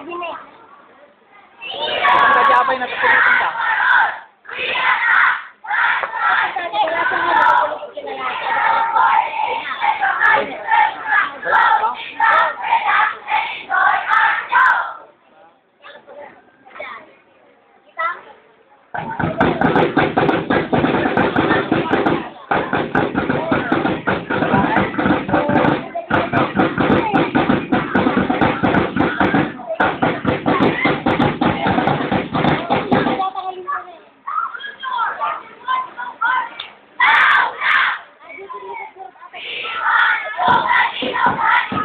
Tahimik. Kasi abay na tutulitin ka. Thank you. 你的话。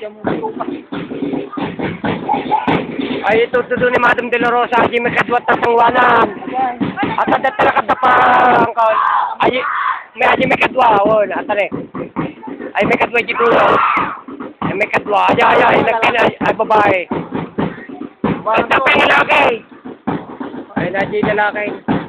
Ay, ito ito ni Madam De La Rosa, ay may kadwat at pangwanan. At adat talaga pa ang kaon. Ay, may ay may kadwa, oh, atare. Ay may kadwa dito. Ay may kadwa, ay ay ay nagkina ay babae. Ay tapay lalaki. Ay naji lalaki.